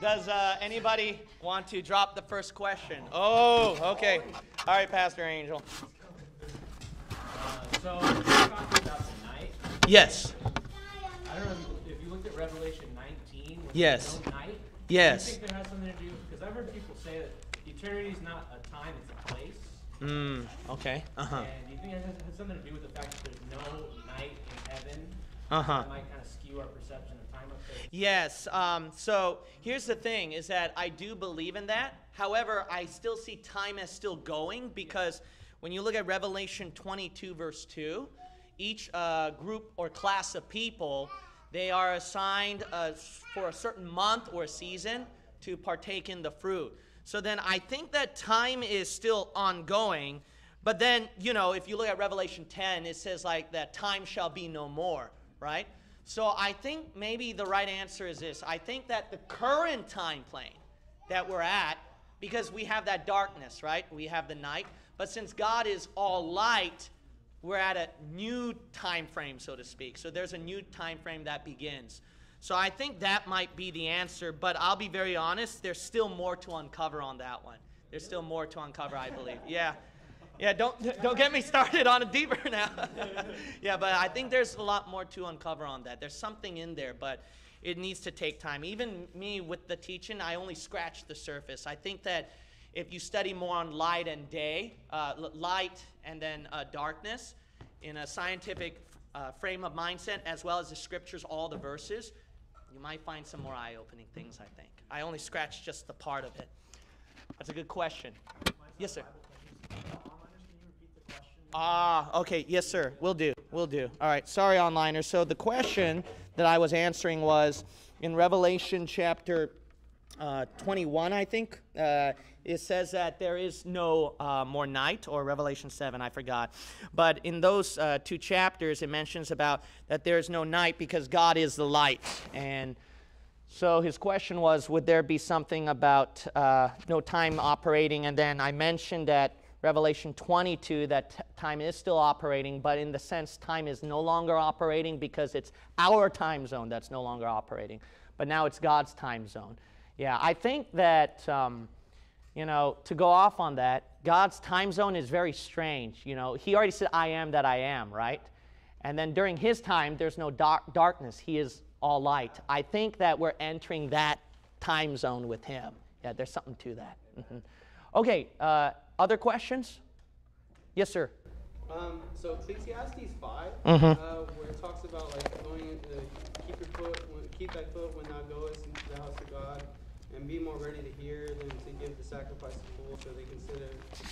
Does uh, anybody want to drop the first question? Oh, okay. All right, Pastor Angel. Uh, so, talking about the night, Yes. I don't know if you looked at Revelation 19. When Yes. night. Yes. Do you think that has something to do? Because I've heard people say that eternity is not a time; it's a place. Mm, okay. Uh huh. And do you think it has, has something to do with the fact that there's no night in heaven? Uh huh. That might kind of skew our perception of time up there. Yes. Um, so here's the thing: is that I do believe in that. However, I still see time as still going because when you look at Revelation 22, verse 2, each uh, group or class of people they are assigned uh, for a certain month or season to partake in the fruit. So then I think that time is still ongoing. But then, you know, if you look at Revelation 10, it says like that time shall be no more, right? So I think maybe the right answer is this. I think that the current time plane that we're at, because we have that darkness, right? We have the night. But since God is all light, we're at a new time frame, so to speak. So there's a new time frame that begins. So I think that might be the answer, but I'll be very honest, there's still more to uncover on that one. There's still more to uncover, I believe. Yeah. Yeah, don't don't get me started on it deeper now. yeah, but I think there's a lot more to uncover on that. There's something in there, but it needs to take time. Even me with the teaching, I only scratched the surface. I think that if you study more on light and day, uh, light and then uh, darkness, in a scientific uh, frame of mindset, as well as the scriptures, all the verses, you might find some more eye-opening things. I think I only scratched just the part of it. That's a good question. Yes, sir. Ah, okay. Yes, sir. We'll do. We'll do. All right. Sorry, onliners. So the question that I was answering was in Revelation chapter uh, 21, I think. Uh, it says that there is no uh, more night, or Revelation 7, I forgot. But in those uh, two chapters, it mentions about that there is no night because God is the light. And so his question was, would there be something about uh, no time operating? And then I mentioned that Revelation 22 that time is still operating, but in the sense time is no longer operating because it's our time zone that's no longer operating, but now it's God's time zone. Yeah, I think that, um, you know, to go off on that, God's time zone is very strange. You know, He already said, I am that I am, right? And then during His time, there's no dark, darkness. He is all light. I think that we're entering that time zone with Him. Yeah, there's something to that. Mhm. Okay, uh, other questions? Yes, sir. Um, so Ecclesiastes 5, Mhm. uh, where it talks about like going into keep your foot, keep thy foot when thou goest into the house of God, and be more ready to hear than to give the sacrifice to fools. So they consider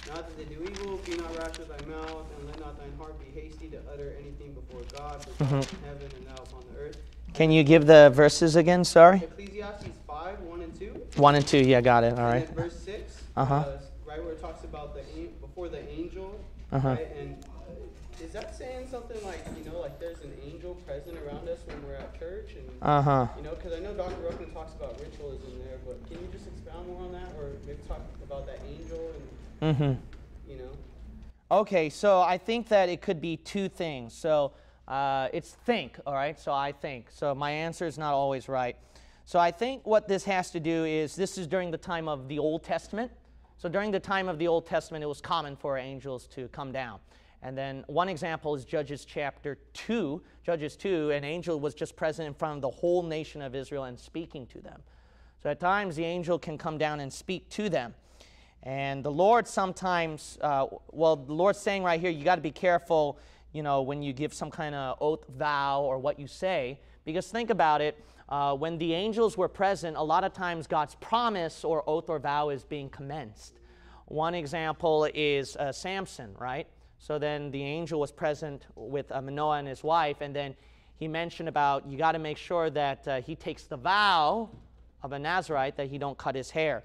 not that they do evil, be not rash with thy mouth, and let not thine heart be hasty to utter anything before God, for God is in heaven and thou upon the earth. Can you give the verses again? Sorry. Ecclesiastes 5, 1 and 2. One and two. Yeah, got it. All right. And then verse 6, Uh-huh. uh, right where it talks about the before the angel, Uh-huh. right? And uh, is that saying something like, you know, like there's an angel present around us when we're at church? And, Uh huh. you know, because I know Dr. Ruckman talks about ritualism there, but can you just expound more on that? Or maybe talk about that angel and, Mm-hmm. you know? Okay, so I think that it could be two things. So uh, it's think, all right? So I think. So my answer is not always right. So I think what this has to do is this is during the time of the Old Testament. So during the time of the Old Testament, it was common for angels to come down. And then one example is Judges chapter 2. Judges 2, an angel was just present in front of the whole nation of Israel and speaking to them. So at times, the angel can come down and speak to them. And the Lord sometimes, uh, well, the Lord's saying right here, you got to be careful, you know, when you give some kind of oath, vow, or what you say. Because think about it, uh, when the angels were present, a lot of times God's promise or oath or vow is being commenced. One example is uh, Samson, right? So then the angel was present with uh, Manoah and his wife, and then he mentioned about you got to make sure that uh, he takes the vow of a Nazarite that he don't cut his hair.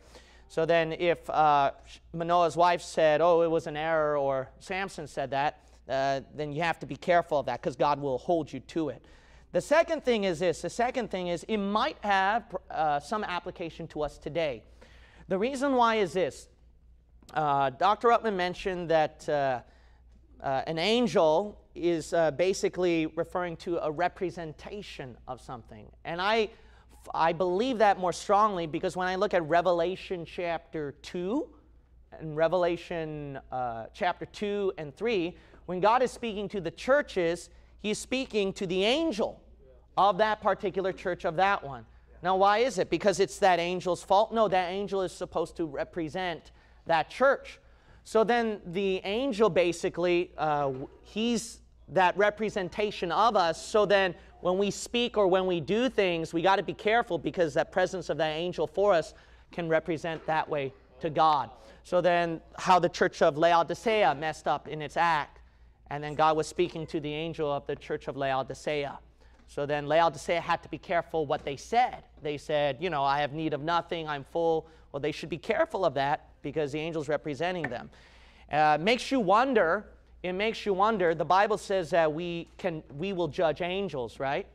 So then, if uh, Manoah's wife said, "Oh, it was an error," or Samson said that, uh, then you have to be careful of that because God will hold you to it. The second thing is this. The second thing is it might have uh, some application to us today. The reason why is this. Uh, Dr. Ruckman mentioned that uh, uh, an angel is uh, basically referring to a representation of something. And I I believe that more strongly because when I look at Revelation chapter 2 and Revelation uh, chapter 2 and 3, when God is speaking to the churches, He's speaking to the angel of that particular church of that one. Now, why is it? Because it's that angel's fault? No, that angel is supposed to represent that church. So then the angel basically, uh, he's that representation of us. So then when we speak or when we do things, we got to be careful because that presence of that angel for us can represent that way to God. So then, how the church of Laodicea messed up in its act, and then God was speaking to the angel of the church of Laodicea. So then Laodicea had to be careful what they said. They said, you know, I have need of nothing, I'm full. Well, they should be careful of that because the angel's representing them. Uh, makes you wonder it makes you wonder. The Bible says that we can we will judge angels, right?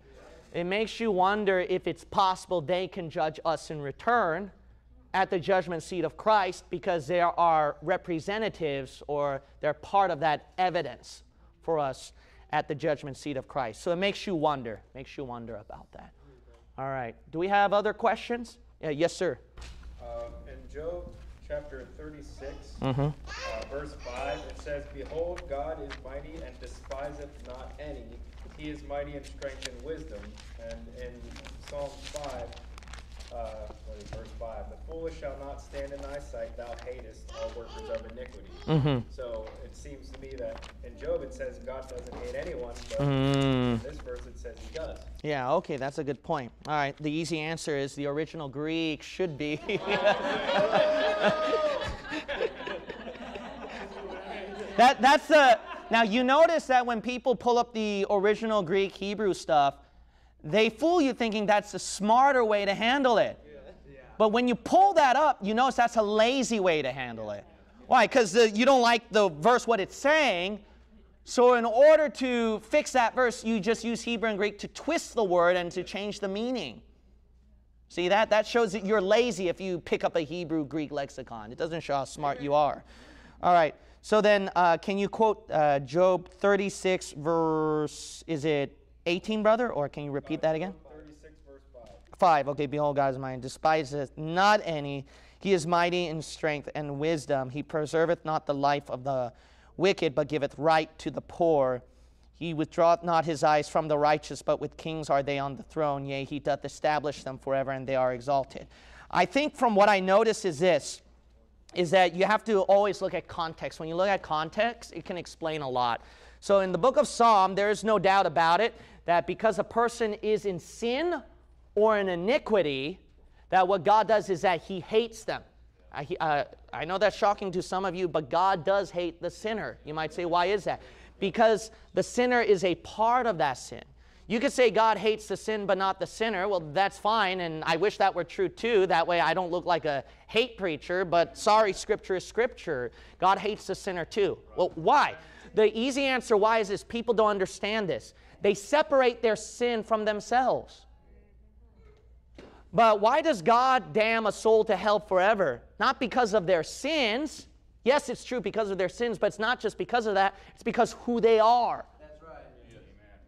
It makes you wonder if it's possible they can judge us in return at the judgment seat of Christ because they are representatives or they're part of that evidence for us at the judgment seat of Christ. So it makes you wonder, makes you wonder about that. All right. Do we have other questions? Yeah, yes, sir. Uh, in Job chapter 36, mm-hmm. uh, verse 5, it says, Behold, God is mighty and despiseth not any. He is mighty in strength and wisdom. And in Psalm 5, uh, verse 5, the foolish shall not stand in thy sight, thou hatest all workers of iniquity. Mm-hmm. So it seems to me that in Job it says God doesn't hate anyone, but mm. in this verse it says he does. Yeah, okay, that's a good point. All right, the easy answer is the original Greek should be. that, that's the. Now, you notice that when people pull up the original Greek Hebrew stuff, they fool you thinking that's the smarter way to handle it. But when you pull that up, you notice that's a lazy way to handle it. Why? Because you don't like the verse, what it's saying. So, in order to fix that verse, you just use Hebrew and Greek to twist the word and to change the meaning. See that? That shows that you're lazy if you pick up a Hebrew Greek lexicon. It doesn't show how smart you are. All right. So then, uh, can you quote uh, Job 36, verse, is it 18, brother? Or can you repeat that again? 36, verse 5. 5. Okay, behold, God's mind despiseth not any. He is mighty in strength and wisdom. He preserveth not the life of the wicked, but giveth right to the poor. He withdraweth not his eyes from the righteous, but with kings are they on the throne. Yea, he doth establish them forever, and they are exalted. I think from what I notice is this is that you have to always look at context. When you look at context, it can explain a lot. So in the book of Psalm, there is no doubt about it that because a person is in sin or in iniquity, that what God does is that He hates them. I, uh, I know that's shocking to some of you, but God does hate the sinner. You might say, why is that? Because the sinner is a part of that sin. You could say God hates the sin but not the sinner. Well, that's fine, and I wish that were true too. That way I don't look like a hate preacher, but sorry, Scripture is Scripture. God hates the sinner too. Well, why? The easy answer why is this people don't understand this. They separate their sin from themselves. But why does God damn a soul to hell forever? Not because of their sins. Yes, it's true because of their sins, but it's not just because of that, it's because who they are. That's right.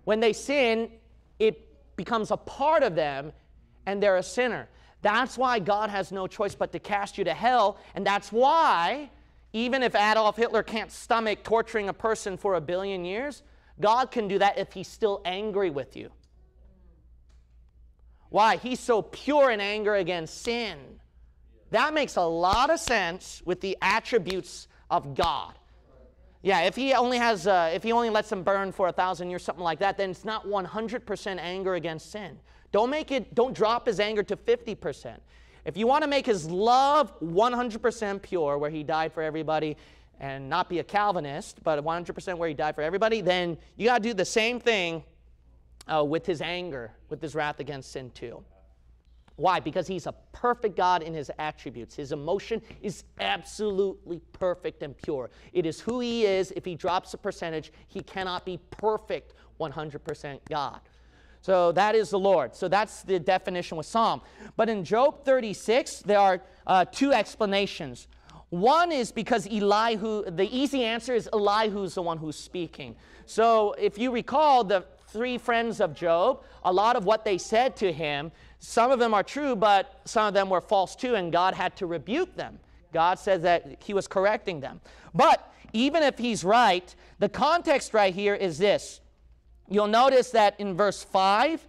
When they sin, it becomes a part of them and they're a sinner. That's why God has no choice but to cast you to hell, and that's why even if Adolf Hitler can't stomach torturing a person for a billion years, God can do that if he's still angry with you. Why? He's so pure in anger against sin. That makes a lot of sense with the attributes of God. Yeah, if he only has, uh, if he only lets them burn for a thousand years, something like that, then it's not 100% anger against sin. Don't make it, don't drop his anger to 50%. If you want to make his love 100% pure, where he died for everybody, and not be a Calvinist, but 100% where he died for everybody, then you got to do the same thing uh, with his anger, with his wrath against sin too. Why? Because he's a perfect God in his attributes. His emotion is absolutely perfect and pure. It is who he is. If he drops a percentage, he cannot be perfect 100% God. So that is the Lord. So that's the definition with Psalm. But in Job 36, there are uh, two explanations. One is because Elihu, the easy answer is Elihu's the one who's speaking. So if you recall, the three friends of Job, a lot of what they said to him, some of them are true, but some of them were false too, and God had to rebuke them. God says that he was correcting them. But even if he's right, the context right here is this. You'll notice that in verse 5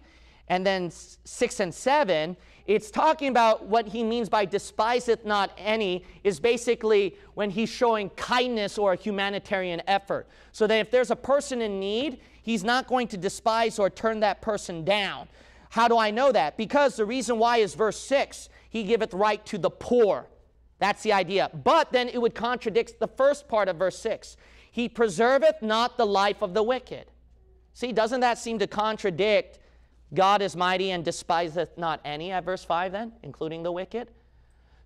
and then 6 and 7, it's talking about what he means by despiseth not any, is basically when he's showing kindness or a humanitarian effort. So that if there's a person in need, he's not going to despise or turn that person down. How do I know that? Because the reason why is verse 6 he giveth right to the poor. That's the idea. But then it would contradict the first part of verse 6. He preserveth not the life of the wicked. See, doesn't that seem to contradict God is mighty and despiseth not any at verse 5 then, including the wicked?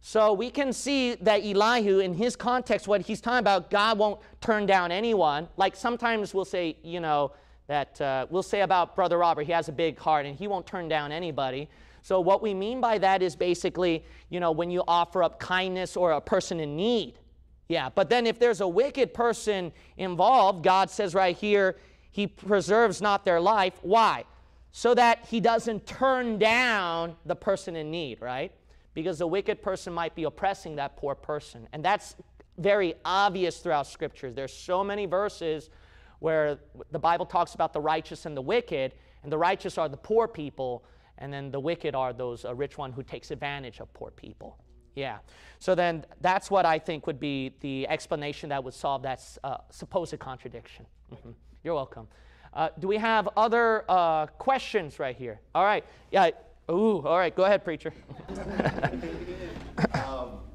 So we can see that Elihu, in his context, what he's talking about, God won't turn down anyone. Like sometimes we'll say, you know, that uh, we'll say about Brother Robert, he has a big heart and he won't turn down anybody. So what we mean by that is basically, you know, when you offer up kindness or a person in need. Yeah, but then if there's a wicked person involved, God says right here, he preserves not their life. Why? So that he doesn't turn down the person in need, right? Because the wicked person might be oppressing that poor person. And that's very obvious throughout scriptures. There's so many verses where the Bible talks about the righteous and the wicked, and the righteous are the poor people, and then the wicked are those a rich one who takes advantage of poor people. Yeah. So then that's what I think would be the explanation that would solve that uh, supposed contradiction. Mm-hmm. You're welcome. Uh, do we have other uh, questions right here? All right. Yeah. Ooh. All right. Go ahead, preacher. um,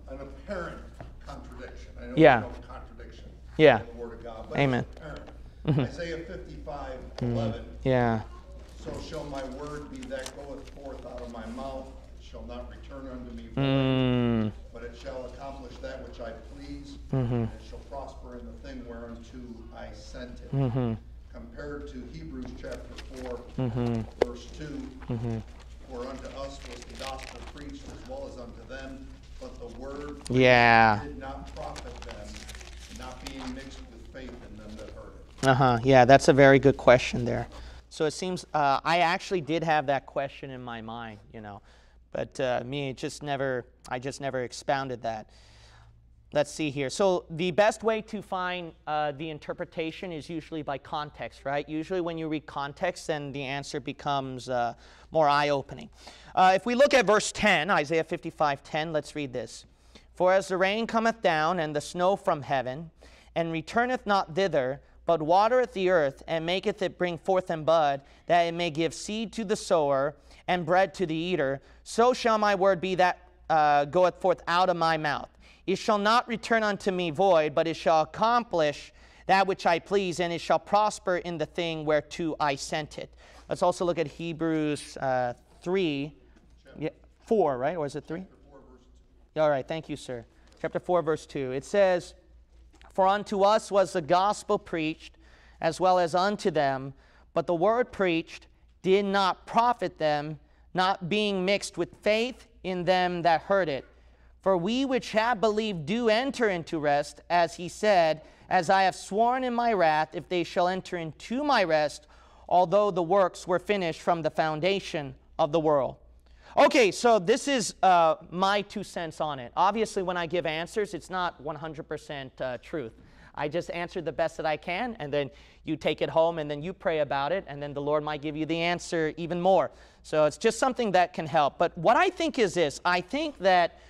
an apparent contradiction. I know yeah. no contradiction. Yeah. In the Word of God, Amen. Mm-hmm. Isaiah 55, mm-hmm. 11. Yeah. So shall my word be that goeth forth out of my mouth, it shall not return unto me void, mm. but it shall accomplish that which I please, mm-hmm. and it shall prosper in the thing whereunto I sent it. Compared to Hebrews chapter 4, mm-hmm. verse 2, mm-hmm. For unto us was the gospel preached as well as unto them, but the word yeah. did not profit them, not being mixed with faith in them that heard it. Uh huh. Yeah, that's a very good question there. So it seems uh, I actually did have that question in my mind, you know, but uh, me it just never, I just never expounded that. Let's see here. So the best way to find uh, the interpretation is usually by context, right? Usually when you read context, then the answer becomes uh, more eye-opening. Uh, if we look at verse 10, Isaiah 55, 10, let's read this. For as the rain cometh down and the snow from heaven, and returneth not thither, but watereth the earth and maketh it bring forth and bud, that it may give seed to the sower and bread to the eater, so shall my word be that uh, goeth forth out of my mouth. It shall not return unto me void, but it shall accomplish that which I please, and it shall prosper in the thing whereto I sent it. Let's also look at Hebrews uh, 3, yeah, 4, right? Or is it 3? All right, thank you, sir. Chapter 4, verse 2. It says, for unto us was the gospel preached, as well as unto them, but the word preached did not profit them, not being mixed with faith in them that heard it. For we which have believed do enter into rest, as he said, As I have sworn in my wrath, if they shall enter into my rest, although the works were finished from the foundation of the world. Okay, so this is uh, my two cents on it. Obviously, when I give answers, it's not 100% uh, truth. I just answer the best that I can, and then you take it home, and then you pray about it, and then the Lord might give you the answer even more. So it's just something that can help. But what I think is this I think that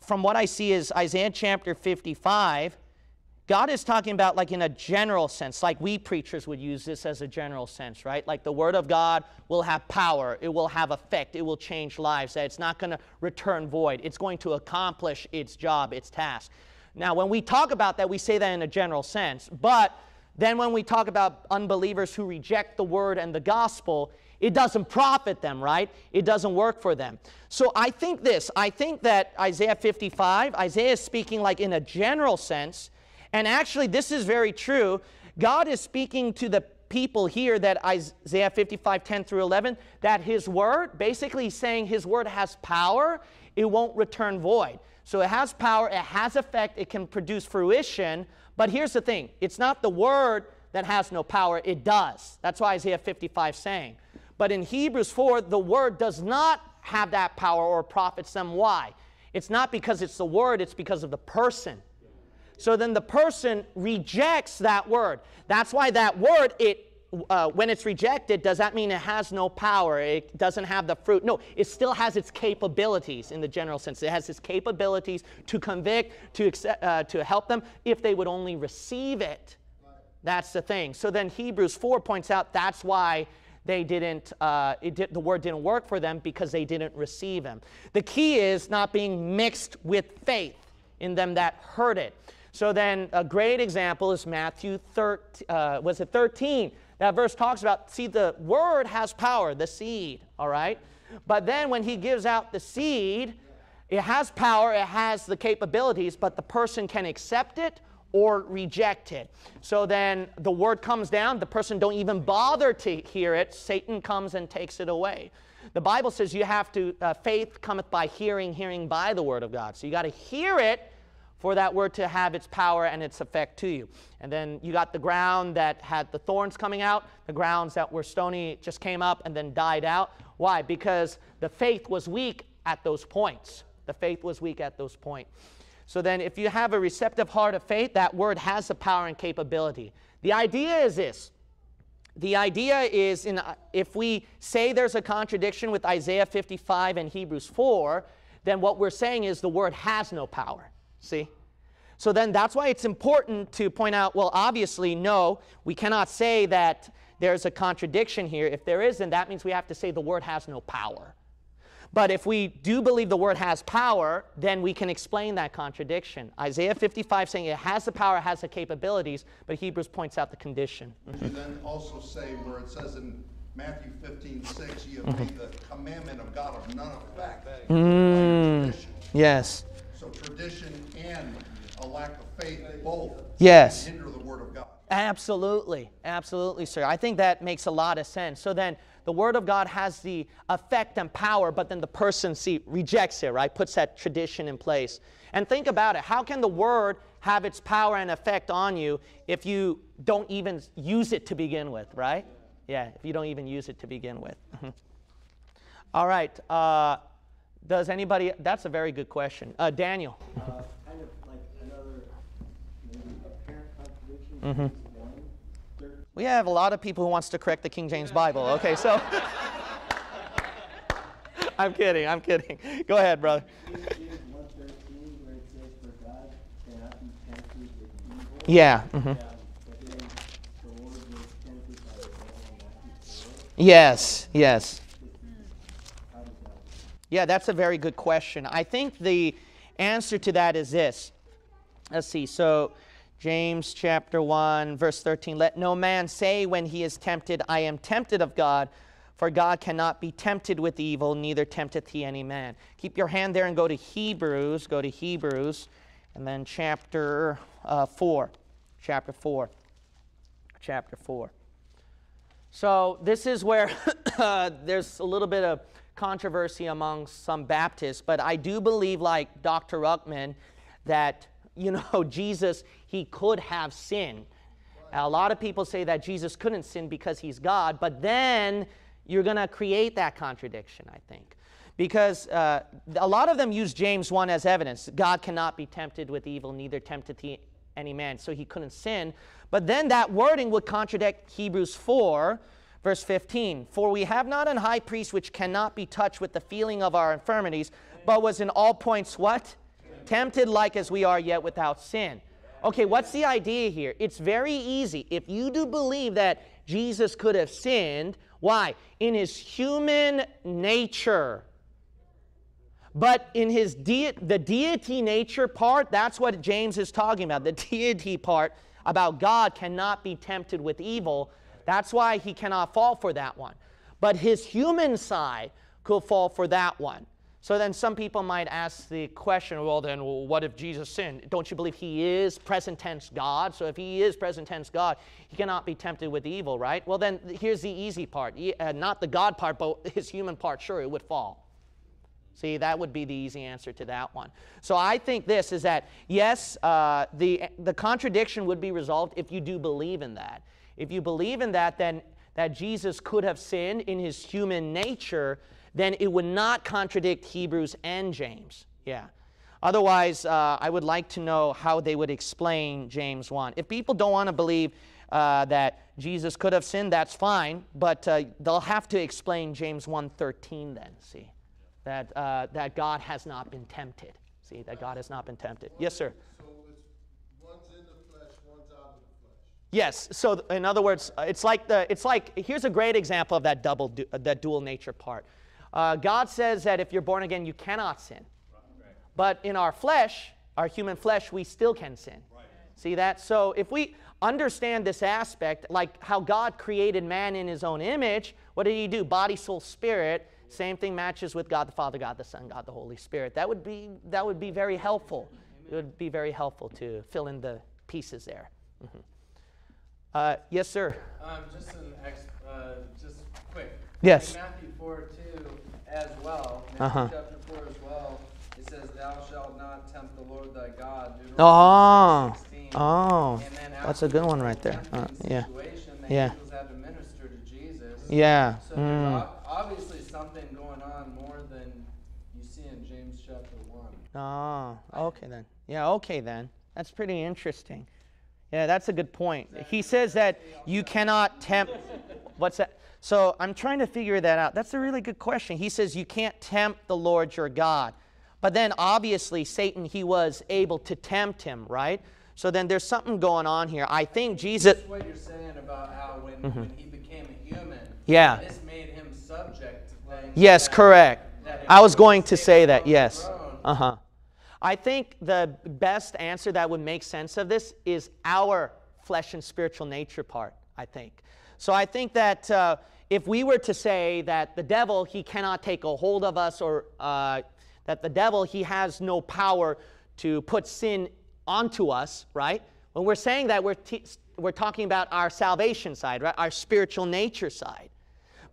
from what I see is Isaiah chapter 55 God is talking about like in a general sense, like we preachers would use this as a general sense, right? Like the Word of God will have power, it will have effect, it will change lives, that it's not going to return void, it's going to accomplish its job, its task. Now, when we talk about that, we say that in a general sense, but then when we talk about unbelievers who reject the Word and the gospel, it doesn't profit them, right? It doesn't work for them. So I think this I think that Isaiah 55, Isaiah is speaking like in a general sense and actually, this is very true. God is speaking to the people here that Isaiah 55, 10 through 11, that his word, basically saying his word has power, it won't return void. So it has power, it has effect, it can produce fruition. But here's the thing it's not the word that has no power? It does. That's why Isaiah 55 saying. But in Hebrews 4, the word does not have that power or profits them. Why? It's not because it's the word, it's because of the person. So then the person rejects that word. That's why that word, it uh, when it's rejected, does that mean it has no power? It doesn't have the fruit? No, it still has its capabilities in the general sense. It has its capabilities to convict, to, accept, uh, to help them if they would only receive it. That's the thing. So then Hebrews 4 points out that's why they didn't, uh, did, the word didn't work for them because they didn't receive him. The key is not being mixed with faith in them that heard it. So then a great example is Matthew 13, uh, was it 13? That verse talks about, see, the word has power, the seed, all right? But then when he gives out the seed, it has power, it has the capabilities, but the person can accept it or reject it. So then the word comes down, the person don't even bother to hear it, Satan comes and takes it away. The Bible says you have to, uh, faith cometh by hearing, hearing by the word of God. So you got to hear it for that word to have its power and its effect to you. And then you got the ground that had the thorns coming out, the grounds that were stony just came up and then died out. Why? Because the faith was weak at those points. The faith was weak at those points. So then, if you have a receptive heart of faith, that word has the power and capability. The idea is this. The idea is in, uh, if we say there's a contradiction with Isaiah 55 and Hebrews 4, then what we're saying is the word has no power. See? So then that's why it's important to point out well, obviously, no, we cannot say that there's a contradiction here. If there isn't, that means we have to say the word has no power. But if we do believe the word has power, then we can explain that contradiction. Isaiah 55 saying it has the power, has the capabilities, but Hebrews points out the condition. Would you then also say where it says in Matthew 15, 6, you have mm-hmm. made the commandment of God of none effect mm. tradition. Yes. Tradition and a lack of faith both Yes. hinder the word of God. Absolutely. Absolutely, sir. I think that makes a lot of sense. So then the word of God has the effect and power, but then the person see rejects it, right? Puts that tradition in place. And think about it. How can the word have its power and effect on you if you don't even use it to begin with, right? Yeah, if you don't even use it to begin with. All right. Uh, does anybody? That's a very good question. Uh, Daniel. uh, kind of like another maybe apparent contradiction. James one, thirteen. We have a lot of people who wants to correct the King James Bible. Okay, so I'm kidding. I'm kidding. Go ahead, brother. James one thirteen, where it says, "For God cannot be tempted with evil." Yeah. mhm. Yes. but then the Lord was tempted by the devil in Matthew four. Yes. Yes. How does that? work? Yeah, that's a very good question. I think the answer to that is this. Let's see. So, James chapter 1, verse 13 Let no man say when he is tempted, I am tempted of God, for God cannot be tempted with evil, neither tempteth he any man. Keep your hand there and go to Hebrews. Go to Hebrews, and then chapter uh, 4. Chapter 4. Chapter 4. So this is where there's a little bit of controversy among some Baptists, but I do believe, like Dr. Ruckman, that you know Jesus he could have sinned. A lot of people say that Jesus couldn't sin because he's God, but then you're going to create that contradiction, I think. Because uh, a lot of them use James 1 as evidence. God cannot be tempted with evil, neither tempteth he any man, so he couldn't sin. But then that wording would contradict Hebrews 4, verse 15. For we have not an high priest which cannot be touched with the feeling of our infirmities, but was in all points what? Tempted like as we are, yet without sin. Okay, what's the idea here? It's very easy. If you do believe that Jesus could have sinned, why? In his human nature, but in his de- the deity nature part, that's what James is talking about. The deity part about God cannot be tempted with evil. That's why he cannot fall for that one. But his human side could fall for that one. So then some people might ask the question, well then what if Jesus sinned? Don't you believe he is present tense God? So if he is present tense God, he cannot be tempted with evil, right? Well then here's the easy part. He- uh, not the God part, but his human part, sure, it would fall. See, that would be the easy answer to that one. So I think this is that, yes, uh, the, the contradiction would be resolved if you do believe in that. If you believe in that, then that Jesus could have sinned in his human nature, then it would not contradict Hebrews and James. Yeah. Otherwise, uh, I would like to know how they would explain James 1. If people don't want to believe uh, that Jesus could have sinned, that's fine, but uh, they'll have to explain James 1.13 then, see, that, uh, that God has not been tempted. See, that God has not been tempted. Yes, sir. So it's, one's in the flesh, one's out of the flesh. Yes. So in other words, uh, it's like the it's like here's a great example of that double du- uh, that dual nature part. Uh, God says that if you're born again, you cannot sin. But in our flesh, our human flesh, we still can sin. See that? So if we understand this aspect, like how God created man in his own image, what did he do? Body, soul, spirit. Same thing matches with God the Father, God the Son, God the Holy Spirit. That would be that would be very helpful. It would be very helpful to fill in the pieces there. Mhm. Uh, yes, sir. Um, just an ex, uh, just quick. Yes. In Matthew four two as well, Matthew Uh-huh. chapter four as well, it says, "Thou shalt not tempt the Lord thy God." Deuteronomy Oh, 6:16. oh, And then that's a good one right there. Uh, yeah, the Yeah. had to minister to Jesus. yeah. So Mm. ob- obviously something going on more than you see in James chapter one. Oh, okay then. Yeah, okay then. That's pretty interesting. Yeah, that's a good point. He says that you cannot tempt. What's that? So I'm trying to figure that out. That's a really good question. He says you can't tempt the Lord your God. But then obviously Satan, he was able to tempt him, right? So then there's something going on here. I think Jesus. That's what you're saying about how when, when he became a human, Mm-hmm. Yeah. this made him subject to things. Yes, that- correct. that I was going to say that, yes. Uh huh. I think the best answer that would make sense of this is our flesh and spiritual nature part, I think. So I think that uh, if we were to say that the devil, he cannot take a hold of us, or uh, that the devil, he has no power to put sin onto us, right? When we're saying that, we're, we're talking about our salvation side, right? Our spiritual nature side.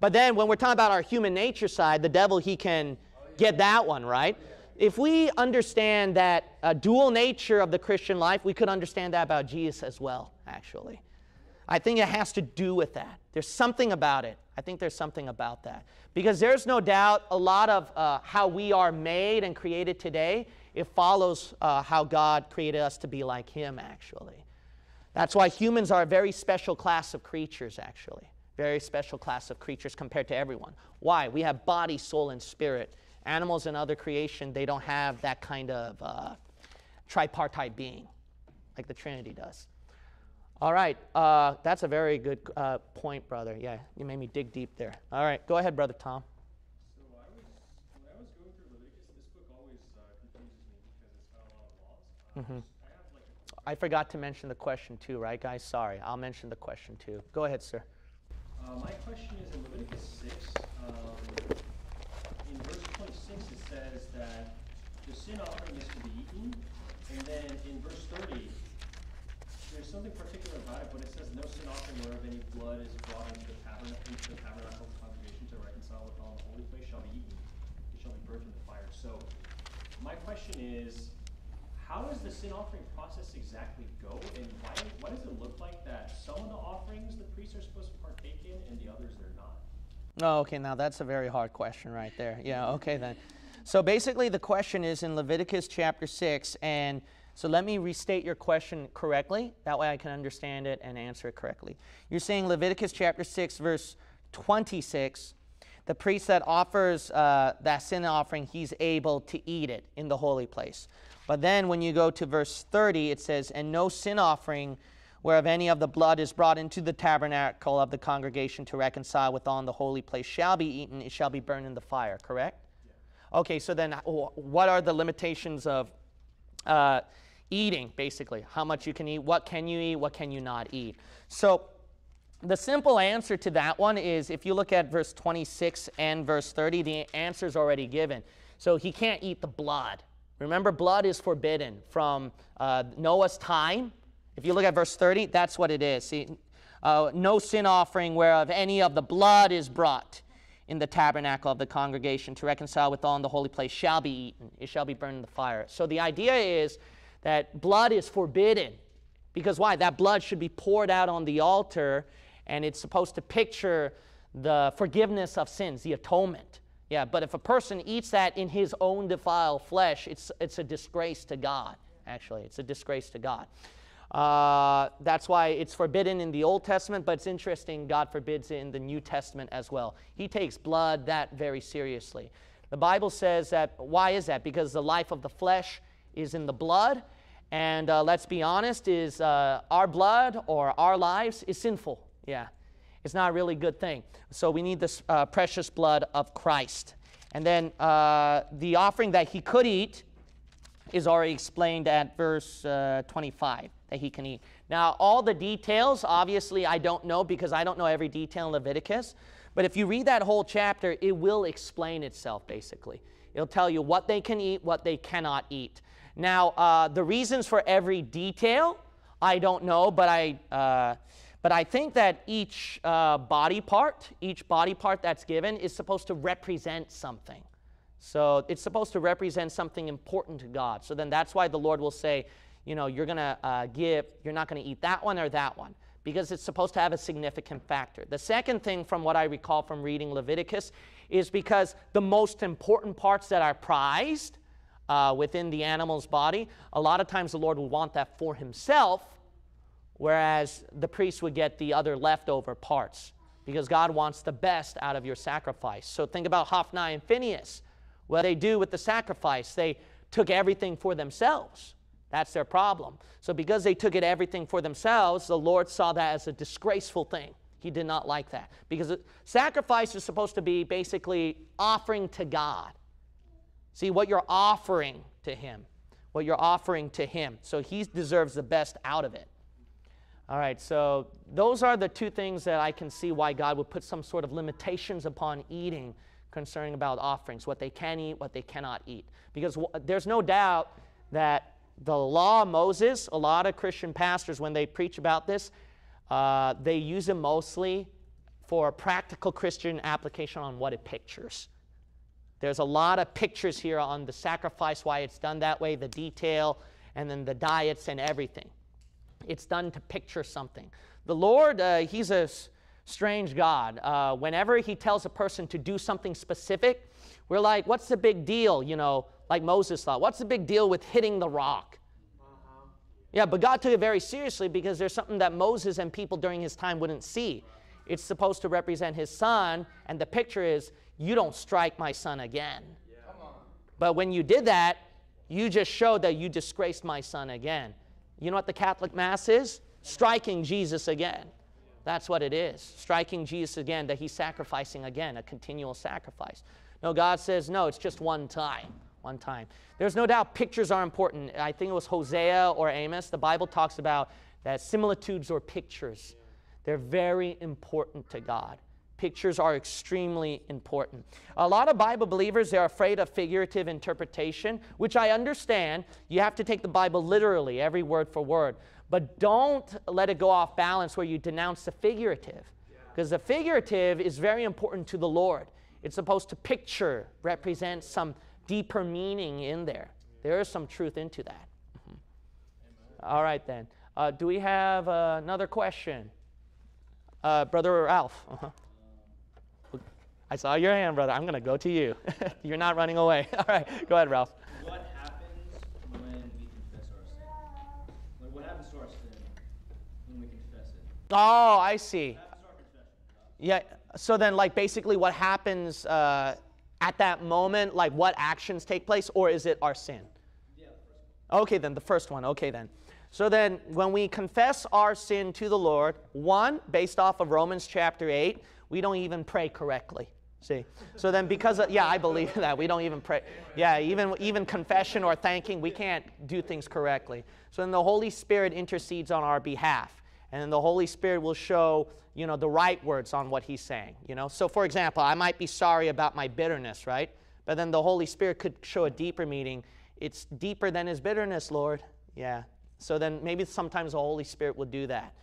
But then when we're talking about our human nature side, the devil, he can get that one, right? If we understand that uh, dual nature of the Christian life, we could understand that about Jesus as well, actually. I think it has to do with that. There's something about it. I think there's something about that. Because there's no doubt a lot of uh, how we are made and created today, it follows uh, how God created us to be like Him, actually. That's why humans are a very special class of creatures, actually. Very special class of creatures compared to everyone. Why? We have body, soul, and spirit. Animals and other creation, they don't have that kind of uh, tripartite being like the Trinity does. All right, uh, that's a very good uh, point, brother. Yeah, you made me dig deep there. All right, go ahead, brother Tom. So I was, when I was going through Leviticus, this book always uh, confuses me because it's got a lot of laws. Um, I have like a I forgot to mention the question too, right, guys? Sorry, I'll mention the question too. Go ahead, sir. Uh, my question is in Leviticus 6, um, 26, it says that the sin offering is to be eaten. And then in verse 30, there's something particular about it, but it says, No sin offering whereof any blood is brought into the tabernacle, into the tabernacle of the congregation to reconcile with all the holy place shall be eaten. It shall be burnt in the fire. So, my question is, how does the sin offering process exactly go, and why, why does it look like that some of the offerings the priests are supposed to partake in, and the others they're not? Oh, okay, now that's a very hard question right there. Yeah, okay then. So basically, the question is in Leviticus chapter 6, and so let me restate your question correctly. That way I can understand it and answer it correctly. You're saying Leviticus chapter 6, verse 26, the priest that offers uh, that sin offering, he's able to eat it in the holy place. But then when you go to verse 30, it says, And no sin offering whereof any of the blood is brought into the tabernacle of the congregation to reconcile with on the holy place shall be eaten, it shall be burned in the fire, correct? Okay, so then what are the limitations of uh, eating, basically? How much you can eat, what can you eat, what can you not eat? So the simple answer to that one is if you look at verse 26 and verse 30, the answer is already given. So he can't eat the blood. Remember, blood is forbidden from uh, Noah's time. If you look at verse 30, that's what it is. See, uh, no sin offering whereof any of the blood is brought in the tabernacle of the congregation to reconcile with all in the holy place shall be eaten. It shall be burned in the fire. So the idea is that blood is forbidden Because why? That blood should be poured out on the altar, and it's supposed to picture the forgiveness of sins, the atonement. Yeah, but if a person eats that in his own defiled flesh, it's, it's a disgrace to God, actually. It's a disgrace to God. Uh, that's why it's forbidden in the Old Testament, but it's interesting, God forbids it in the New Testament as well. He takes blood that very seriously. The Bible says that, why is that? Because the life of the flesh is in the blood, and uh, let's be honest, is uh, our blood or our lives is sinful. Yeah, it's not a really good thing. So we need this uh, precious blood of Christ. And then uh, the offering that he could eat is already explained at verse uh, 25 that he can eat. Now, all the details, obviously, I don't know because I don't know every detail in Leviticus. But if you read that whole chapter, it will explain itself basically. It'll tell you what they can eat, what they cannot eat. Now, uh, the reasons for every detail, I don't know, but I, uh, but I think that each uh, body part, each body part that's given, is supposed to represent something. So it's supposed to represent something important to God. So then that's why the Lord will say, you know, you're going to uh, give, you're not going to eat that one or that one because it's supposed to have a significant factor. The second thing, from what I recall from reading Leviticus, is because the most important parts that are prized uh, within the animal's body, a lot of times the Lord will want that for himself, whereas the priest would get the other leftover parts because God wants the best out of your sacrifice. So think about Hophni and Phinehas. What they do with the sacrifice, they took everything for themselves. That's their problem. So, because they took it everything for themselves, the Lord saw that as a disgraceful thing. He did not like that. Because sacrifice is supposed to be basically offering to God. See, what you're offering to Him. What you're offering to Him. So, He deserves the best out of it. All right, so those are the two things that I can see why God would put some sort of limitations upon eating concerning about offerings what they can eat, what they cannot eat. Because there's no doubt that the law of Moses, a lot of Christian pastors, when they preach about this, uh, they use it mostly for a practical Christian application on what it pictures. There's a lot of pictures here on the sacrifice, why it's done that way, the detail, and then the diets and everything. It's done to picture something. The Lord, uh, He's a strange God. Uh, whenever He tells a person to do something specific, we're like, what's the big deal? You know, like Moses thought. What's the big deal with hitting the rock? Uh-huh. Yeah, but God took it very seriously because there's something that Moses and people during his time wouldn't see. It's supposed to represent his son, and the picture is, you don't strike my son again. Yeah. But when you did that, you just showed that you disgraced my son again. You know what the Catholic Mass is? Striking Jesus again. That's what it is. Striking Jesus again, that he's sacrificing again, a continual sacrifice. No, God says, no, it's just one time one time. There's no doubt pictures are important. I think it was Hosea or Amos. The Bible talks about that similitudes or pictures. They're very important to God. Pictures are extremely important. A lot of Bible believers, they're afraid of figurative interpretation, which I understand. You have to take the Bible literally, every word for word. But don't let it go off balance where you denounce the figurative. Because the figurative is very important to the Lord. It's supposed to picture, represent some deeper meaning in there. There is some truth into that. Mm-hmm. All right, then. Uh, do we have uh, another question? Uh, Brother Ralph. Uh-huh. I saw your hand, brother. I'm going to go to you. You're not running away. All right, go ahead, Ralph. What happens when we confess our sin? what happens to our sin when we confess it? Oh, I see. Yeah, so then, like, basically, what happens uh, at that moment, like what actions take place, or is it our sin? Yeah, okay, then the first one. Okay, then. So then, when we confess our sin to the Lord, one, based off of Romans chapter 8, we don't even pray correctly. See? So then, because of, yeah, I believe that. We don't even pray. Yeah, even, even confession or thanking, we can't do things correctly. So then the Holy Spirit intercedes on our behalf. And then the Holy Spirit will show you know, the right words on what he's saying, you know. So for example, I might be sorry about my bitterness, right? But then the Holy Spirit could show a deeper meaning. It's deeper than his bitterness, Lord. Yeah. So then maybe sometimes the Holy Spirit will do that.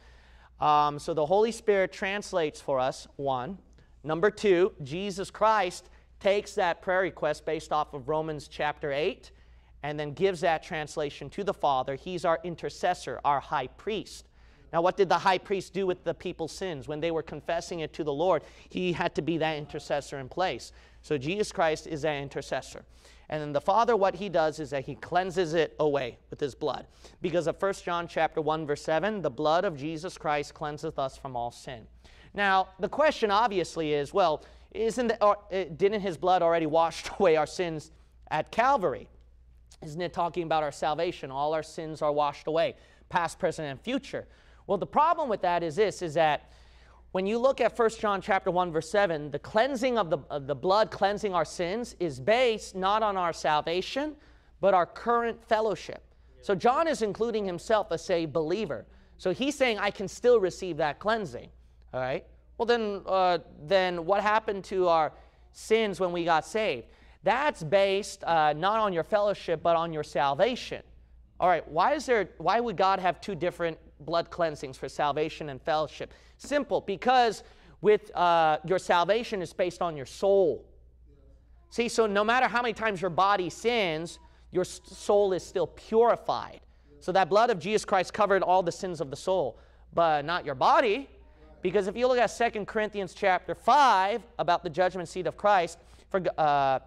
Um, so the Holy Spirit translates for us, one. Number two, Jesus Christ takes that prayer request based off of Romans chapter 8 and then gives that translation to the Father. He's our intercessor, our high priest. Now, what did the high priest do with the people's sins? When they were confessing it to the Lord, he had to be that intercessor in place. So, Jesus Christ is that intercessor. And then the Father, what he does is that he cleanses it away with his blood. Because of 1 John chapter 1, verse 7, the blood of Jesus Christ cleanseth us from all sin. Now, the question obviously is, well, isn't the, or, uh, didn't his blood already wash away our sins at Calvary? Isn't it talking about our salvation? All our sins are washed away, past, present, and future. Well, the problem with that is this, is that when you look at 1 John chapter 1 verse 7, the cleansing of the, of the blood cleansing our sins is based not on our salvation, but our current fellowship. So John is including himself as a believer. So he's saying I can still receive that cleansing. All right. Well, then, uh, then what happened to our sins when we got saved? That's based uh, not on your fellowship, but on your salvation. All right. Why is there? Why would God have two different blood cleansings for salvation and fellowship? Simple, because with uh, your salvation is based on your soul. See, so no matter how many times your body sins, your soul is still purified. So that blood of Jesus Christ covered all the sins of the soul, but not your body. Because if you look at 2 Corinthians chapter 5 about the judgment seat of Christ, for, uh,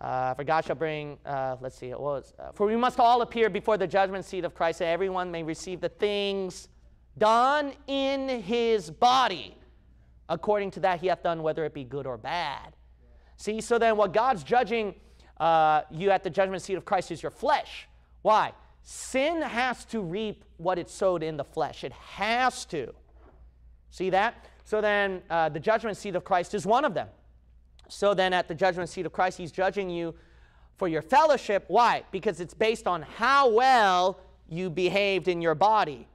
uh, for God shall bring, uh, let's see, it was, uh, for we must all appear before the judgment seat of Christ, that everyone may receive the things done in his body according to that he hath done, whether it be good or bad. See, so then what God's judging uh, you at the judgment seat of Christ is your flesh. Why? Sin has to reap what it sowed in the flesh. It has to. See that? So then uh, the judgment seat of Christ is one of them. So then at the judgment seat of Christ, he's judging you for your fellowship. Why? Because it's based on how well you behaved in your body.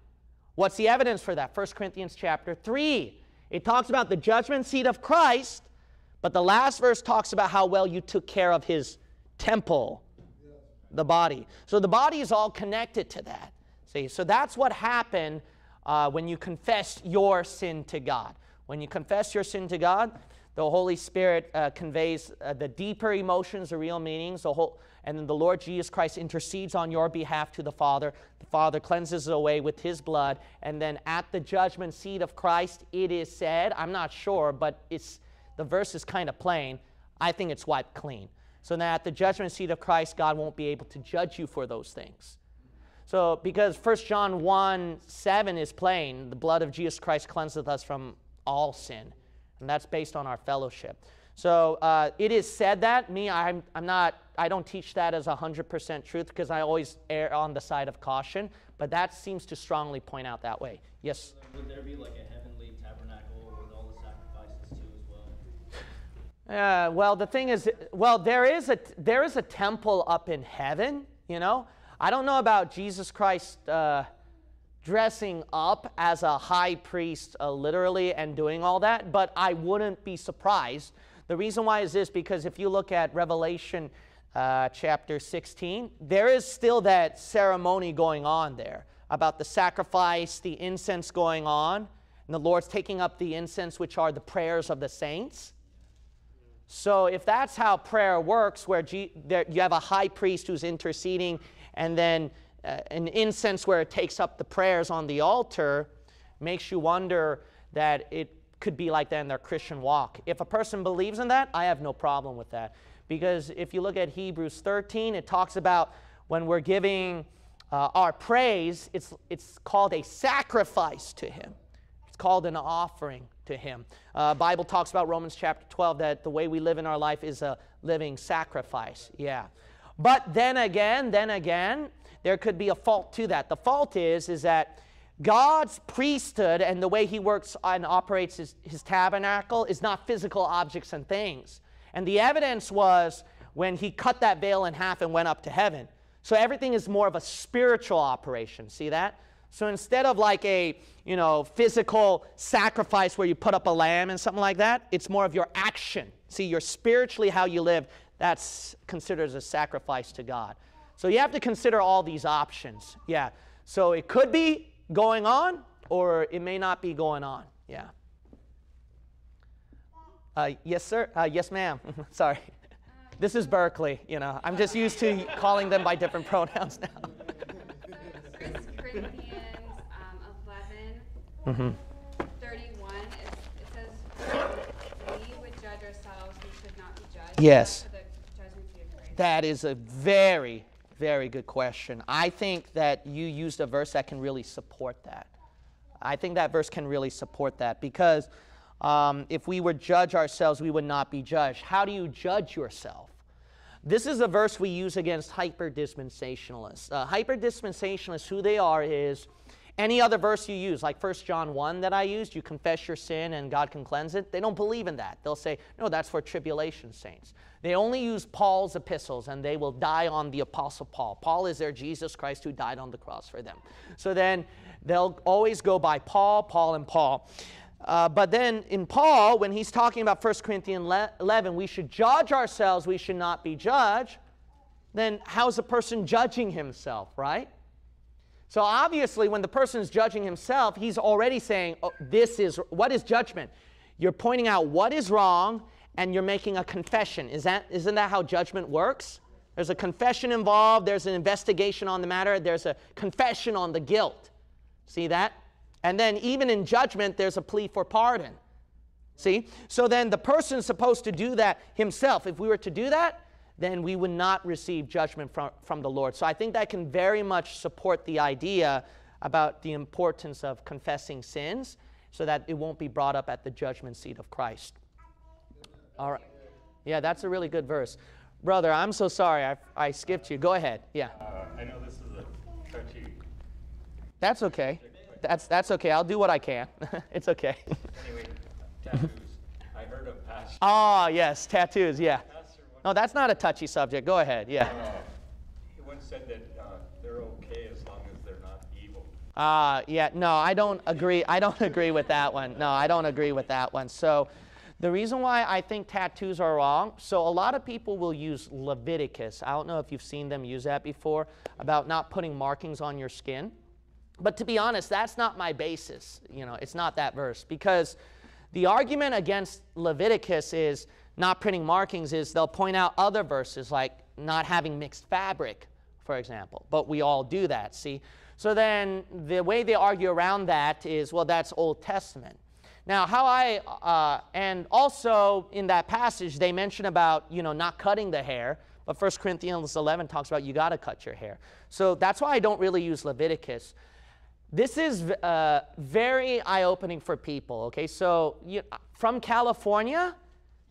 What's the evidence for that? 1 Corinthians chapter 3. It talks about the judgment seat of Christ, but the last verse talks about how well you took care of his temple, the body. So the body is all connected to that. See, so that's what happened uh, when you confess your sin to God. When you confess your sin to God, the Holy Spirit uh, conveys uh, the deeper emotions, the real meanings, the whole, and then the Lord Jesus Christ intercedes on your behalf to the Father. The Father cleanses it away with His blood, and then at the judgment seat of Christ, it is said, I'm not sure, but it's the verse is kind of plain. I think it's wiped clean. So that at the judgment seat of Christ, God won't be able to judge you for those things. So, because 1 John 1 7 is plain, the blood of Jesus Christ cleanseth us from all sin and that's based on our fellowship. So uh, it is said that. Me, I'm, I'm not, I don't teach that as 100% truth because I always err on the side of caution, but that seems to strongly point out that way. Yes? Would there be like a heavenly tabernacle with all the sacrifices too as well? Uh, well, the thing is, well, there is a there is a temple up in heaven. You know, I don't know about Jesus Christ uh, dressing up as a high priest uh, literally and doing all that, but I wouldn't be surprised. The reason why is this because if you look at Revelation uh, chapter 16, there is still that ceremony going on there about the sacrifice, the incense going on, and the Lord's taking up the incense, which are the prayers of the saints. So, if that's how prayer works, where G- there, you have a high priest who's interceding, and then uh, an incense where it takes up the prayers on the altar makes you wonder that it could be like that in their Christian walk. If a person believes in that, I have no problem with that. Because if you look at Hebrews 13, it talks about when we're giving uh, our praise, it's, it's called a sacrifice to Him. It's called an offering to Him. Uh, Bible talks about Romans chapter 12 that the way we live in our life is a living sacrifice. Yeah. But then again, then again, there could be a fault to that. The fault is, is that God's priesthood and the way he works and operates his, his tabernacle is not physical objects and things. And the evidence was when he cut that veil in half and went up to heaven. So everything is more of a spiritual operation. See that? So instead of like a, you know, physical sacrifice where you put up a lamb and something like that, it's more of your action. See, you're spiritually how you live, that's considered as a sacrifice to God. So you have to consider all these options. Yeah. So it could be going on or it may not be going on. Yeah. Uh, yes, sir. Uh, yes, ma'am. Sorry. This is Berkeley, you know. I'm just used to calling them by different pronouns now. Corinthians um, 11, Mm-hmm. 31, it, it says, we would judge ourselves, we should not be judged. Yes. The judgment seat of Christ. That is a very, very good question. I think that you used a verse that can really support that. I think that verse can really support that because um, if we would judge ourselves, we would not be judged. How do you judge yourself? This is a verse we use against hyper dispensationalists. Uh, hyper dispensationalists, who they are is any other verse you use, like 1 John 1 that I used, you confess your sin and God can cleanse it. They don't believe in that. They'll say, no, that's for tribulation saints. They only use Paul's epistles and they will die on the Apostle Paul. Paul is their Jesus Christ who died on the cross for them. So then they'll always go by Paul, Paul, and Paul. Uh, but then in Paul, when he's talking about 1 Corinthians 11, we should judge ourselves, we should not be judged. Then how's a person judging himself, right? So obviously, when the person is judging himself, he's already saying, oh, This is what is judgment? You're pointing out what is wrong and you're making a confession. Is that, isn't that how judgment works? There's a confession involved, there's an investigation on the matter, there's a confession on the guilt. See that? And then, even in judgment, there's a plea for pardon. See? So then the person's supposed to do that himself. If we were to do that, then we would not receive judgment from, from the Lord. So I think that can very much support the idea about the importance of confessing sins so that it won't be brought up at the judgment seat of Christ. All right. Yeah, that's a really good verse. Brother, I'm so sorry. I, I skipped you. Go ahead. Yeah. Uh, I know this is a touchy. That's okay. That's, that's okay. I'll do what I can. it's okay. Anyway, tattoos. I heard pastor. Ah, yes, tattoos. Yeah. No, that's not a touchy subject. Go ahead. Yeah. uh, he once said that uh, they're okay as long as they're not evil. Uh, yeah, no, I don't agree. I don't agree with that one. No, I don't agree with that one. So, the reason why I think tattoos are wrong, so a lot of people will use Leviticus. I don't know if you've seen them use that before, about not putting markings on your skin. But to be honest, that's not my basis. You know, it's not that verse. Because the argument against Leviticus is not printing markings is they'll point out other verses like not having mixed fabric, for example. But we all do that, see? So then the way they argue around that is, well, that's Old Testament. Now, how I, uh, and also in that passage, they mention about, you know, not cutting the hair, but 1 Corinthians 11 talks about you got to cut your hair. So that's why I don't really use Leviticus. This is uh, very eye opening for people, okay? So, you, from California,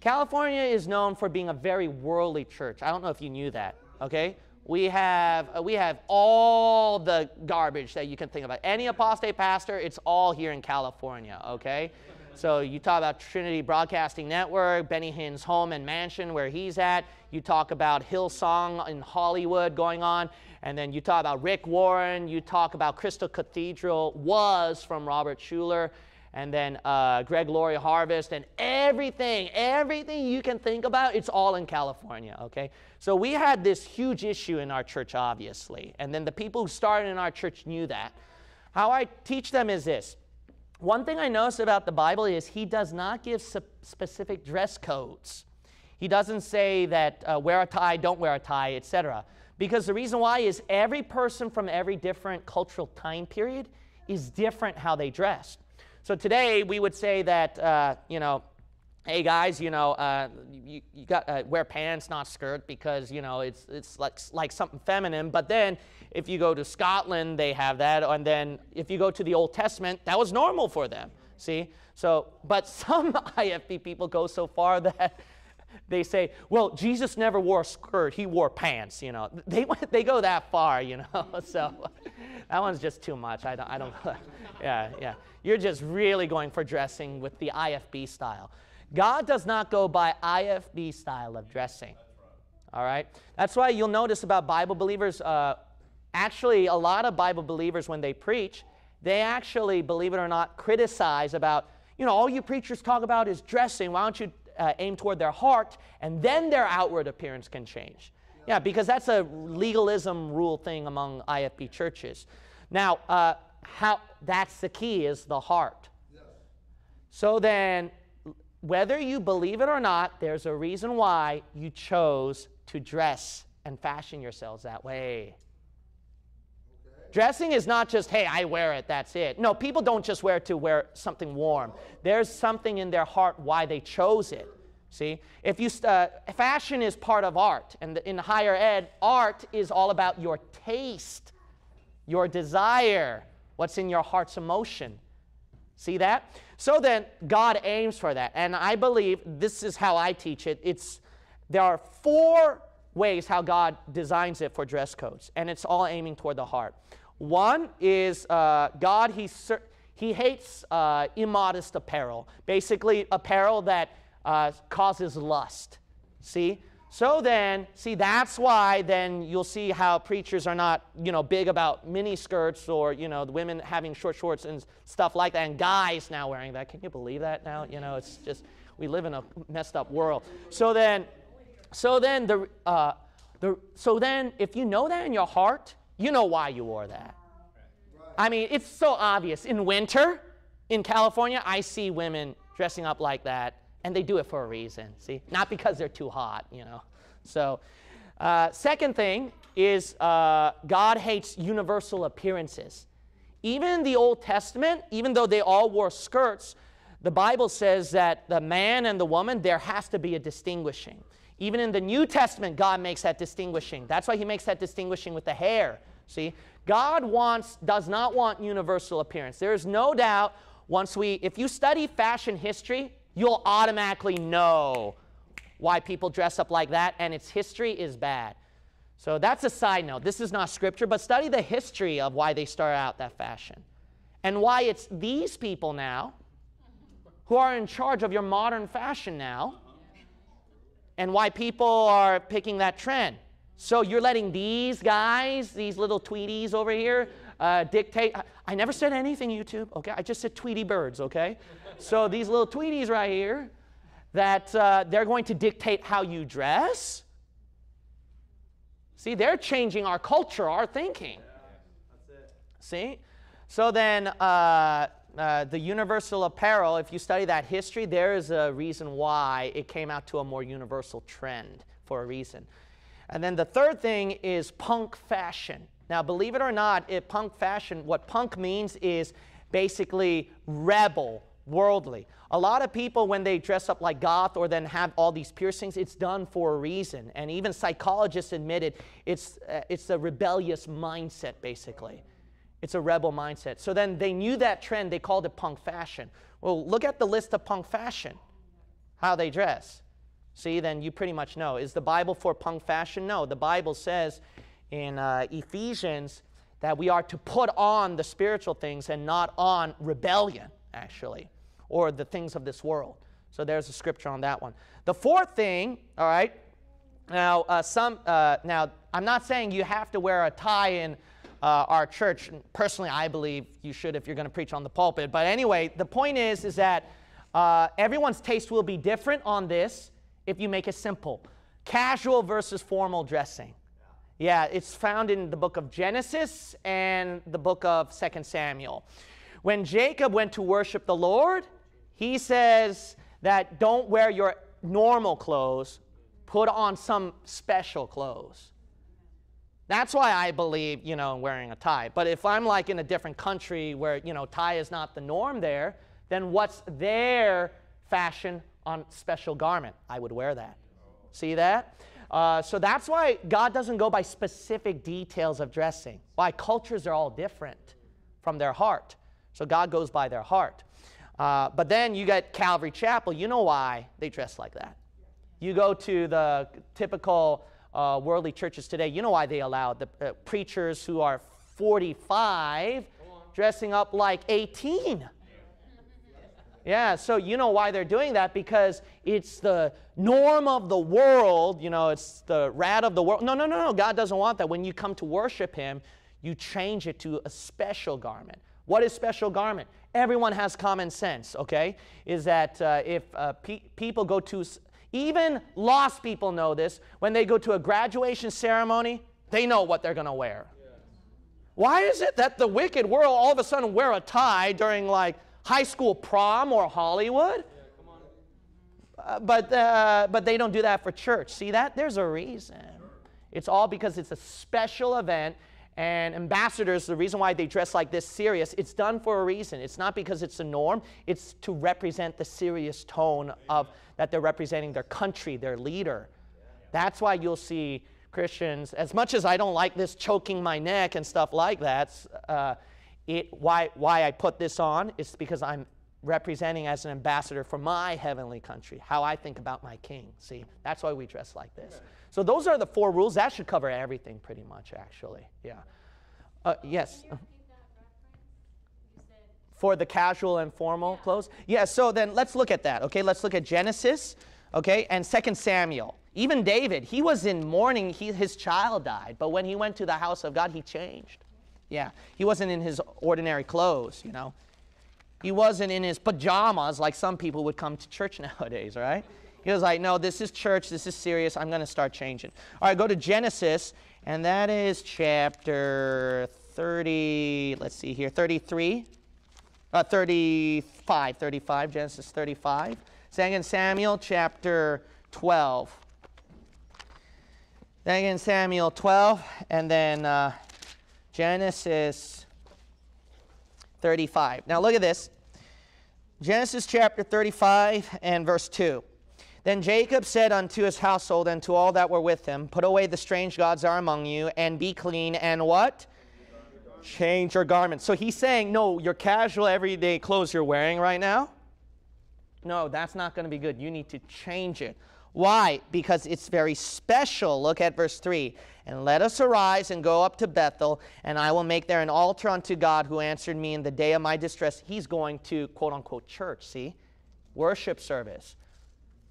California is known for being a very worldly church. I don't know if you knew that, okay? We have, uh, we have all the garbage that you can think about. Any apostate pastor, it's all here in California, okay? So you talk about Trinity Broadcasting Network, Benny Hinn's home and mansion where he's at. You talk about Hillsong in Hollywood going on. And then you talk about Rick Warren. You talk about Crystal Cathedral was from Robert Schuller. And then uh, Greg Laurie Harvest and everything, everything you can think about, it's all in California, okay? So we had this huge issue in our church, obviously. And then the people who started in our church knew that. How I teach them is this one thing I notice about the Bible is he does not give specific dress codes. He doesn't say that uh, wear a tie, don't wear a tie, etc. Because the reason why is every person from every different cultural time period is different how they dress. So today we would say that, uh, you know, hey guys, you know, uh, you, you got uh, wear pants, not skirt, because you know it's it's like like something feminine. But then if you go to Scotland, they have that, and then if you go to the Old Testament, that was normal for them. See, so but some IFB people go so far that they say, well, Jesus never wore a skirt; he wore pants. You know, they they go that far. You know, so that one's just too much. I don't I don't. yeah, yeah. You're just really going for dressing with the IFB style. God does not go by IFB style of dressing. All right? That's why you'll notice about Bible believers, uh, actually, a lot of Bible believers, when they preach, they actually, believe it or not, criticize about, you know, all you preachers talk about is dressing. Why don't you uh, aim toward their heart and then their outward appearance can change? Yeah, because that's a legalism rule thing among IFB churches. Now, uh, how that's the key is the heart. So then whether you believe it or not, there's a reason why you chose to dress and fashion yourselves that way. Dressing is not just, hey, I wear it, that's it. No, people don't just wear it to wear something warm. There's something in their heart why they chose it. See, if you uh, fashion is part of art, and in higher ed, art is all about your taste, your desire, what's in your heart's emotion. See that? So then, God aims for that, and I believe this is how I teach it. It's there are four ways how God designs it for dress codes, and it's all aiming toward the heart. One is uh, God, he, he hates uh, immodest apparel, basically, apparel that uh, causes lust. See? So then, see, that's why then you'll see how preachers are not, you know, big about mini skirts or, you know, the women having short shorts and stuff like that, and guys now wearing that. Can you believe that now? You know, it's just, we live in a messed up world. So then, so then the, uh, the so then if you know that in your heart, you know why you wore that. I mean, it's so obvious. In winter, in California, I see women dressing up like that, and they do it for a reason, see? Not because they're too hot, you know. So, uh, second thing is uh, God hates universal appearances. Even in the Old Testament, even though they all wore skirts, the Bible says that the man and the woman, there has to be a distinguishing. Even in the New Testament, God makes that distinguishing. That's why He makes that distinguishing with the hair. See, God wants, does not want universal appearance. There is no doubt once we, if you study fashion history, you'll automatically know why people dress up like that, and its history is bad. So that's a side note. This is not scripture, but study the history of why they start out that fashion and why it's these people now who are in charge of your modern fashion now and why people are picking that trend. So you're letting these guys, these little Tweeties over here, uh, dictate. I never said anything, YouTube, okay? I just said Tweety birds, okay? so these little Tweeties right here, that uh, they're going to dictate how you dress. See, they're changing our culture, our thinking. See? So then, uh, uh, the universal apparel, if you study that history, there is a reason why it came out to a more universal trend for a reason. And then the third thing is punk fashion. Now, believe it or not, it, punk fashion, what punk means is basically rebel, worldly. A lot of people, when they dress up like goth or then have all these piercings, it's done for a reason. And even psychologists admitted it's, uh, it's a rebellious mindset, basically. It's a rebel mindset. So then they knew that trend, they called it punk fashion. Well, look at the list of punk fashion, how they dress. See, then you pretty much know. Is the Bible for punk fashion? No. The Bible says in uh, Ephesians that we are to put on the spiritual things and not on rebellion, actually, or the things of this world. So there's a scripture on that one. The fourth thing, all right, now, uh, some, uh, now I'm not saying you have to wear a tie in uh, our church. Personally, I believe you should if you're going to preach on the pulpit. But anyway, the point is, is that uh, everyone's taste will be different on this if you make it simple. Casual versus formal dressing. Yeah, it's found in the book of Genesis and the book of Second Samuel. When Jacob went to worship the Lord, he says that don't wear your normal clothes, put on some special clothes. That's why I believe, you know, wearing a tie. But if I'm like in a different country where, you know, tie is not the norm there, then what's their fashion on special garment? I would wear that. See that? Uh, so that's why God doesn't go by specific details of dressing. Why cultures are all different from their heart. So God goes by their heart. Uh, but then you get Calvary Chapel. You know why they dress like that. You go to the typical uh, worldly churches today, you know why they allow the uh, preachers who are 45 dressing up like 18. Yeah, so you know why they're doing that because it's the norm of the world, you know, it's the rat of the world. No, no, no, no. God doesn't want that. When you come to worship Him, you change it to a special garment. What is special garment? Everyone has common sense, okay? Is that uh, if uh, pe- people go to even lost people know this. When they go to a graduation ceremony, they know what they're going to wear. Why is it that the wicked world all of a sudden wear a tie during like high school prom or Hollywood? uh, but, uh, but they don't do that for church. See that? There's a reason. It's all because it's a special event. And ambassadors, the reason why they dress like this serious, it's done for a reason. It's not because it's a norm, it's to represent the serious tone of that they're representing their country, their leader. That's why you'll see Christians, as much as I don't like this choking my neck and stuff like that, uh, it, why, why I put this on is because I'm representing as an ambassador for my heavenly country, how I think about my king. See, that's why we dress like this. So those are the four rules. That should cover everything pretty much, actually. Yeah. Uh, yes. For the casual and formal clothes? Yeah, so then let's look at that. Okay, let's look at Genesis, okay, and Second Samuel. Even David, he was in mourning, he, his child died, but when he went to the house of God, he changed. Yeah, he wasn't in his ordinary clothes, you know. He wasn't in his pajamas like some people would come to church nowadays, right? He was like, no, this is church, this is serious, I'm going to start changing. All right, go to Genesis, and that is chapter 30, let's see here, 33, uh, 35, 35, Genesis 35. Second Samuel chapter 12. Second Samuel 12, and then uh, Genesis 35. Now look at this. Genesis chapter 35 and verse 2. Then Jacob said unto his household and to all that were with him, Put away the strange gods that are among you, and be clean, and what? Change your garments. So he's saying, no, your casual everyday clothes you're wearing right now, no, that's not going to be good. You need to change it. Why? Because it's very special. Look at verse 3. And let us arise and go up to Bethel, and I will make there an altar unto God who answered me in the day of my distress. He's going to quote unquote church, see? Worship service.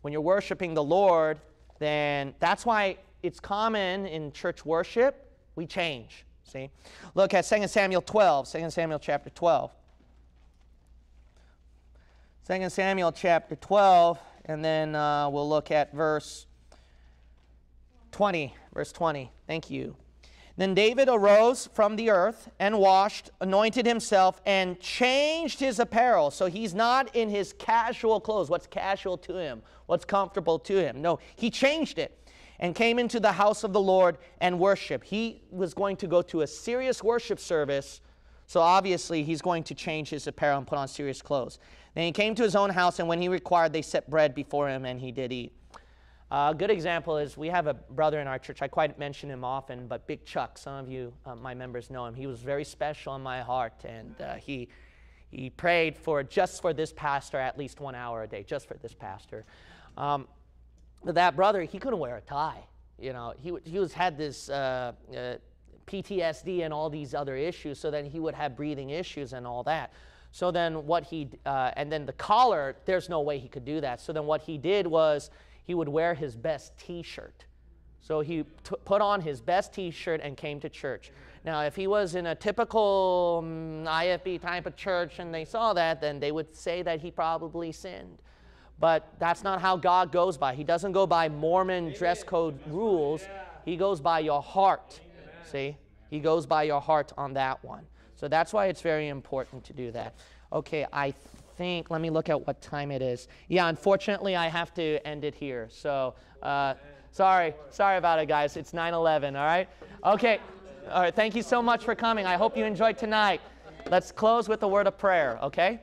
When you're worshiping the Lord, then that's why it's common in church worship, we change. See? Look at 2 Samuel 12, 2 Samuel chapter 12. 2 Samuel chapter 12, and then uh, we'll look at verse 20. Verse 20. Thank you. Then David arose from the earth and washed, anointed himself, and changed his apparel. So he's not in his casual clothes. What's casual to him? What's comfortable to him? No, he changed it and came into the house of the Lord and worshiped. He was going to go to a serious worship service. So obviously, he's going to change his apparel and put on serious clothes. Then he came to his own house, and when he required, they set bread before him, and he did eat. A good example is we have a brother in our church. I quite mention him often, but Big Chuck. Some of you, uh, my members, know him. He was very special in my heart, and uh, he he prayed for just for this pastor at least one hour a day, just for this pastor. Um, that brother, he couldn't wear a tie. You know, he he was had this. Uh, uh, PTSD and all these other issues, so then he would have breathing issues and all that. So then what he, uh, and then the collar, there's no way he could do that. So then what he did was he would wear his best t shirt. So he t- put on his best t shirt and came to church. Now, if he was in a typical um, IFB type of church and they saw that, then they would say that he probably sinned. But that's not how God goes by. He doesn't go by Mormon dress code rules, He goes by your heart. See? He goes by your heart on that one. So that's why it's very important to do that. Okay, I think, let me look at what time it is. Yeah, unfortunately, I have to end it here. So, uh, sorry, sorry about it, guys. It's 9 11, all right? Okay, all right, thank you so much for coming. I hope you enjoyed tonight. Let's close with a word of prayer, okay?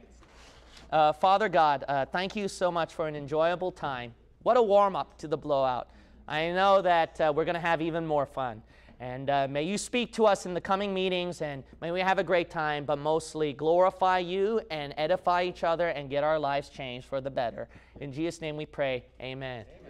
Uh, Father God, uh, thank you so much for an enjoyable time. What a warm up to the blowout. I know that uh, we're going to have even more fun. And uh, may you speak to us in the coming meetings, and may we have a great time, but mostly glorify you and edify each other and get our lives changed for the better. In Jesus' name we pray. Amen. Amen.